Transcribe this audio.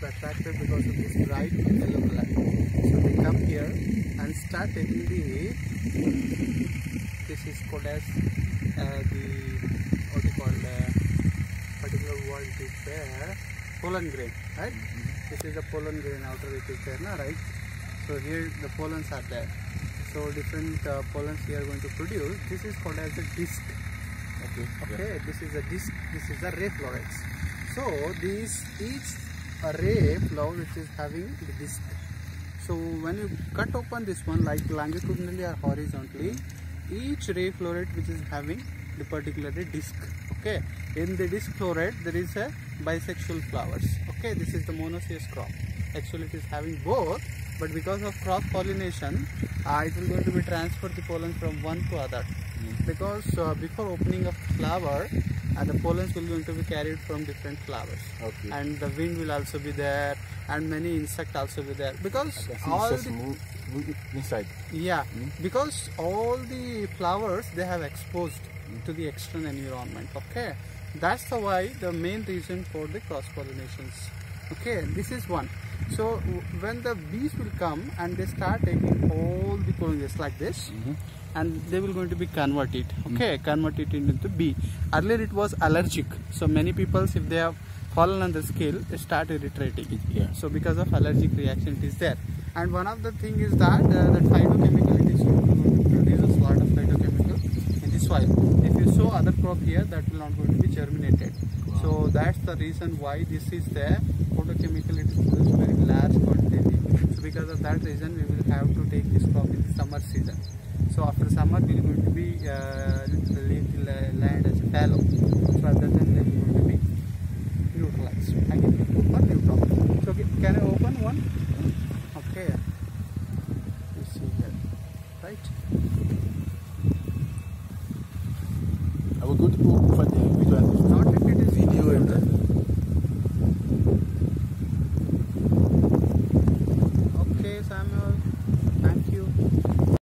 be attracted because of this bright yellow color. So they come here and start taking the this is called as uh, the what do you call uh, particular word it is there pollen grain right? This is the pollen grain outer it is there na right? So here the pollens are there. So different uh, pollens we are going to produce. This is called as a disc. Okay. okay this is a disc. This is a ray florets. So these each array flower which is having the disc. So when you cut open this one like longitudinally or horizontally each ray floret which is having the particular disc okay? In the disc floret there is a bisexual flowers okay? This is the monoecious crop. Actually it is having both but because of cross pollination uh, it will going to be transfer the pollen from one to other. Because uh, before opening of flower uh, the pollens will going to be carried from different flowers Okay. and the wind will also be there and many insect also be there because I can see all the move, move inside. yeah because all the flowers they have exposed to the external environment okay that's the why the main reason for the cross pollinations okay this is one. So when the bees will come and they start taking all the pollen just like this and they will going to be converted. Okay convert it into bee. Earlier it was allergic. So many people if they have fallen on the scale they start irritating. Yeah. so because of allergic reaction it is there. And one of the thing is that uh, that phytochemical it is going to produce a lot of phytochemical in the soil other crop here that will not going to be germinated so that's the reason why this is there phytochemical it is very large quantity so because of that reason we will have to take this crop in the summer season so after summer we are going to be uh, leave the land as fallow that time they will going to be neutralized. I can open neutral. So can I open one? Okay. You see here, right? I will go to go for the video